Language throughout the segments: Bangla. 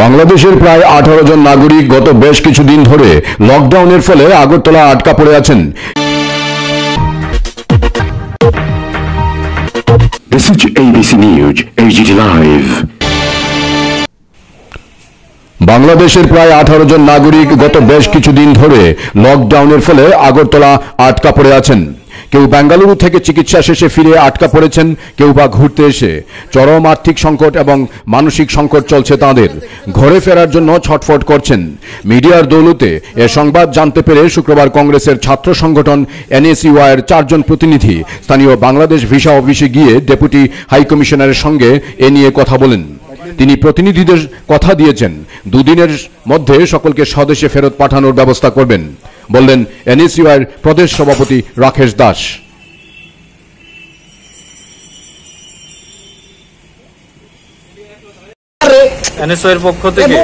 বাংলাদেশের প্রায় আঠারো জন নাগরিক গত বেশ কিছুদিন ধরে লকডাউনের ফলে আগরতলা আটকা পড়ে আছেন ABC News, Live. বাংলাদেশের প্রায় আঠারো জন নাগরিক গত বেশ কিছুদিন ধরে লকডাউনের ফলে আগরতলা আটকা পড়ে আছেন কেউ বেঙ্গালুরু থেকে চিকিৎসা শেষে ফিরে আটকা পড়েছেন, কেউ বা ঘুরতে এসে। চরম আর্থিক সংকট এবং মানসিক সংকট চলছে তাদের। ঘরে ফেরার জন্য ছটফট করছেন। মিডিয়ার দৌলতে এ সংবাদ জানতে পেরে শুক্রবার কংগ্রেসের ছাত্র সংগঠন এনএসইউআইয়ের চারজন প্রতিনিধি স্থানীয় বাংলাদেশ ভিসা অফিসে গিয়ে ডেপুটি হাইকমিশনারের সঙ্গে এ নিয়ে কথা বলেন। তিনি প্রতিনিধিদের কথা দিয়েছেন। দুদিনের মধ্যে সকলকে স্বদেশে ফেরত পাঠানোর ব্যবস্থা করবেন বললেন এনএসইউআইয়ের প্রদেশ সভাপতি রাকেশ দাস। পক্ষ থেকে?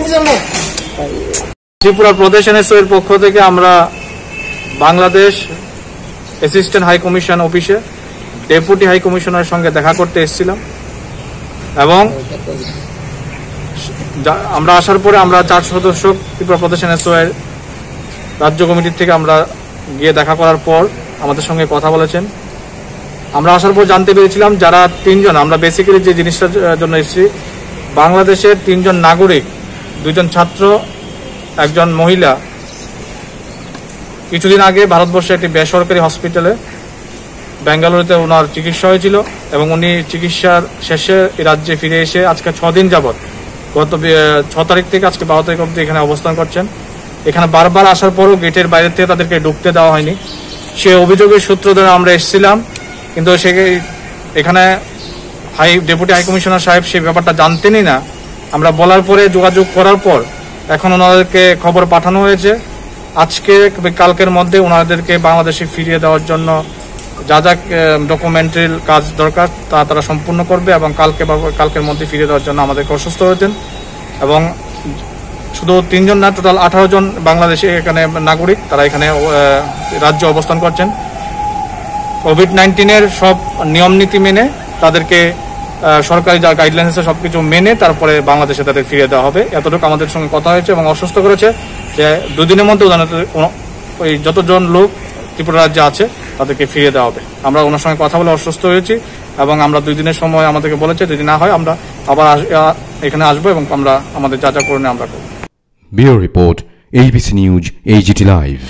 ত্রিপুরা প্রদেশ এনএসও এর পক্ষ থেকে আমরা বাংলাদেশ অ্যাসিস্ট্যান্ট হাই কমিশন অফিসে ডেপুটি হাই কমিশনারের সঙ্গে দেখা করতে এসেছিলাম। এবং আমরা আসার পরে আমরা চার সদস্য ত্রিপুরা প্রদেশ এনএসও এর রাজ্য কমিটির থেকে আমরা গিয়ে দেখা করার পর আমাদের সঙ্গে কথা বলেছেন। আমরা আসার পর জানতে পেরেছিলাম যারা তিনজন, আমরা বেসিক্যালি যে জিনিসটার জন্য এসেছি, বাংলাদেশের তিনজন নাগরিক, দুইজন ছাত্র, একজন মহিলা। কিছুদিন আগে ভারতবর্ষে একটি বেসরকারি হসপিটালে বেঙ্গালুরুতে ওনার চিকিৎসা হয়েছিল এবং উনি চিকিৎসার শেষে রাজ্যে ফিরে এসে আজকে ছদিন দিন যাবৎ গত ছ তারিখ থেকে আজকে বারো তারিখ অবধি এখানে অবস্থান করছেন। এখানে বারবার আসার পরও গেটের বাইরে থেকে তাদেরকে ঢুকতে দেওয়া হয়নি। সে অভিযোগের সূত্র ধরে আমরা এসেছিলাম, কিন্তু সে এখানে হাই, ডেপুটি হাই কমিশনার সাহেব সেই ব্যাপারটা জানতেনই না। আমরা বলার পরে যোগাযোগ করার পর এখন ওনাদেরকে খবর পাঠানো হয়েছে। আজকে কালকের মধ্যে ওনাদেরকে বাংলাদেশে ফিরিয়ে দেওয়ার জন্য যা যা ডকুমেন্টারি কাজ দরকার তা তারা সম্পূর্ণ করবে এবং কালকে কালকের মধ্যে ফিরে দেওয়ার জন্য আমাদেরকে অসুস্থ হয়েছেন। এবং শুধু তিনজন না টোটাল আঠারো জন বাংলাদেশে এখানে নাগরিক তারা এখানে রাজ্যে অবস্থান করছেন। কোভিড নাইন্টিনের সব নিয়ম নীতি মেনে তাদেরকে সরকারি যা গাইডলাইন আছে সবকিছু মেনে তারপরে বাংলাদেশে তাদের ফিরিয়ে দেওয়া হবে। এতটুকু আমাদের সঙ্গে কথা হয়েছে এবং অসুস্থ করেছে যে দুদিনের মধ্যে ওই যতজন লোক ত্রিপুরা রাজ্যে আছে তাদেরকে ফিরিয়ে দেওয়া হবে। আমরা ওনার সঙ্গে কথা বলে অসুস্থ হয়েছি এবং আমরা দুই দিনের সময় আমাদেরকে বলেছে, যদি না হয় আমরা আবার এখানে আসব এবং আমরা আমাদের যা যা করণীয় আমরা করব। বিও রিপোর্ট এইবিসি নিউজ এইজিটি লাইভ